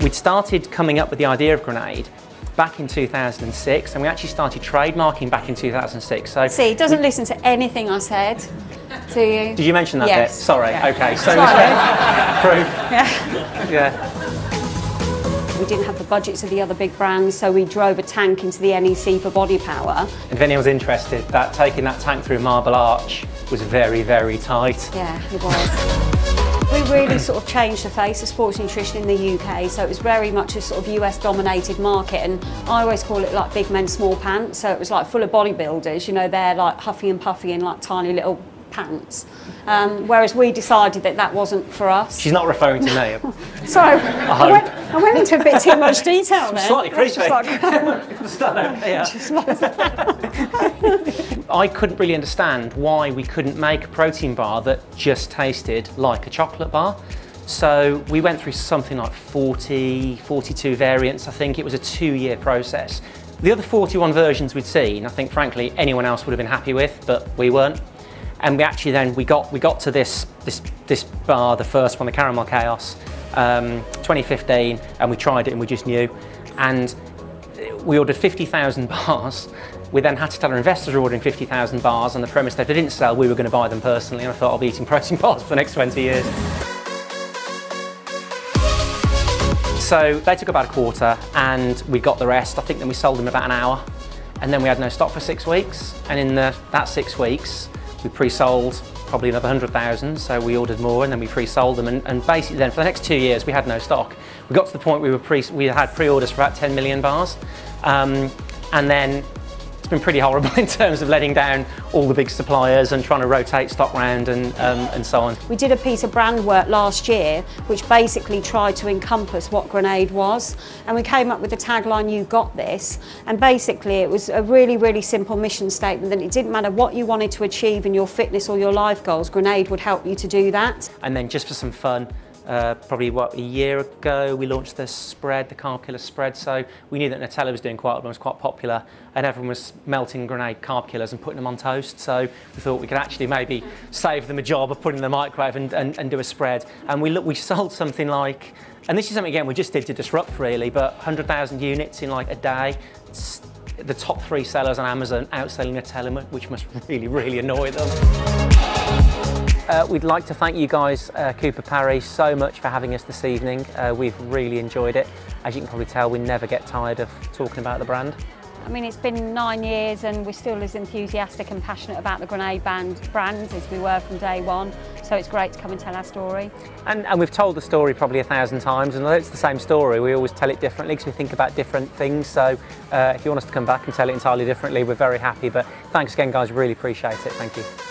We'd started coming up with the idea of grenade back in 2006 and we actually started trademarking back in 2006. So See, he doesn't listen to anything I said. Do you? Did you mention that yes. bit? Sorry. Yeah. Okay. So Sorry. proof. Yeah. Yeah. We didn't have the budgets of the other big brands, so we drove a tank into the NEC for BodyPower. And if anyone's interested, that taking that tank through Marble Arch was very, very tight. Yeah, it was. We really sort of changed the face of sports nutrition in the UK, so it was very much a sort of US dominated market, and I always call it like big men, small pants. So it was like full of bodybuilders, you know, they're like huffy and puffy in like tiny little pants. Um, whereas we decided that that wasn't for us. She's not referring to me. So I, went, I went into a bit too much detail there. Slightly creepy. like- I couldn't really understand why we couldn't make a protein bar that just tasted like a chocolate bar. So we went through something like 40, 42 variants. I think it was a two year process. The other 41 versions we'd seen, I think frankly anyone else would have been happy with, but we weren't. And we actually then, we got, we got to this, this, this bar, the first one, the Caramel Chaos, um, 2015, and we tried it and we just knew. And we ordered 50,000 bars. We then had to tell our investors we were ordering 50,000 bars on the premise that if they didn't sell, we were going to buy them personally. And I thought I'll be eating protein bars for the next 20 years. So they took about a quarter and we got the rest. I think then we sold them about an hour. And then we had no stock for six weeks. And in the, that six weeks, we pre-sold probably another 100,000. So we ordered more and then we pre-sold them. And, and basically then for the next two years, we had no stock. We got to the point we, were pre, we had pre-orders for about 10 million bars. Um, and then been pretty horrible in terms of letting down all the big suppliers and trying to rotate stock round and, um, and so on. We did a piece of brand work last year which basically tried to encompass what Grenade was and we came up with the tagline you got this and basically it was a really really simple mission statement that it didn't matter what you wanted to achieve in your fitness or your life goals Grenade would help you to do that. And then just for some fun, uh, probably what a year ago we launched the spread, the carb killer spread. So we knew that Nutella was doing quite well, it was quite popular, and everyone was melting grenade carb killers and putting them on toast. So we thought we could actually maybe save them a job of putting them in the microwave and, and, and do a spread. And we look, we sold something like, and this is something again we just did to disrupt really, but 100,000 units in like a day. It's the top three sellers on Amazon outselling Nutella, which must really, really annoy them. Uh, we'd like to thank you guys, uh, Cooper Parry, so much for having us this evening. Uh, we've really enjoyed it. As you can probably tell, we never get tired of talking about the brand. I mean it's been nine years and we're still as enthusiastic and passionate about the Grenade band brand as we were from day one so it's great to come and tell our story. And, and we've told the story probably a thousand times and it's the same story we always tell it differently because we think about different things so uh, if you want us to come back and tell it entirely differently we're very happy but thanks again guys really appreciate it thank you.